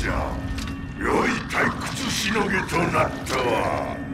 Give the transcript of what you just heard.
じゃ。良い退屈しのげとなったわ。